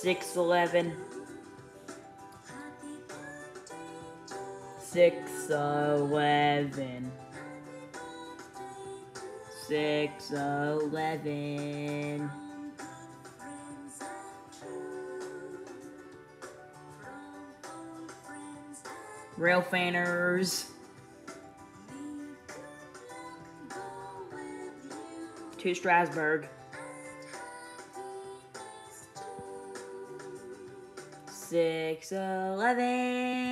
Six eleven. Six eleven. Six eleven. Rail fanners. To Strasbourg. Six eleven.